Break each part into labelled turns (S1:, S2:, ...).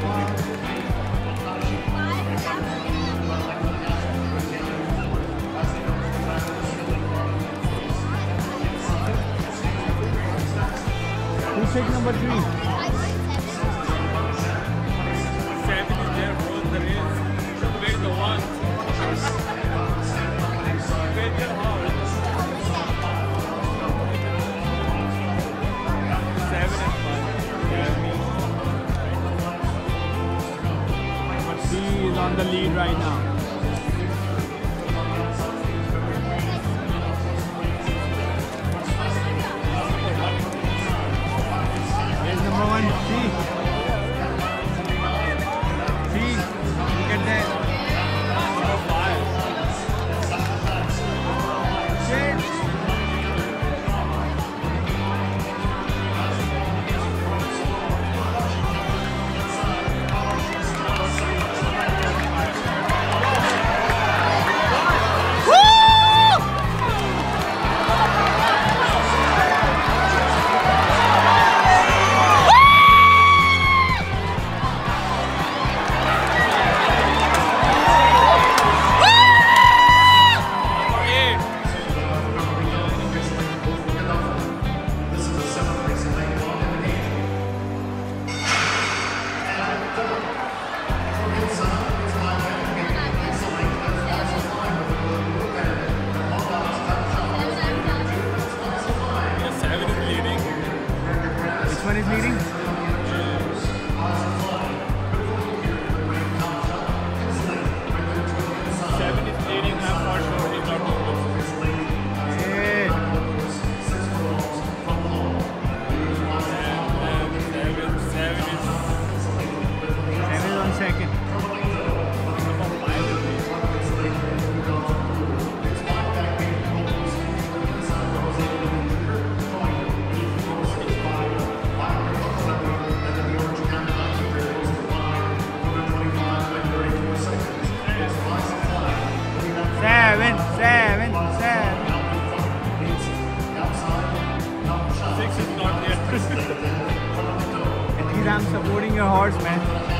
S1: Who's taking
S2: number three? on the lead right now.
S1: seven, seven, seven. Six is not yet.
S2: At I'm supporting your horse, man.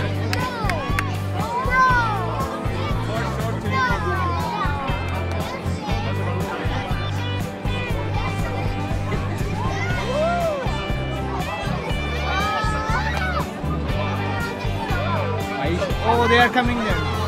S2: Oh, they are coming there.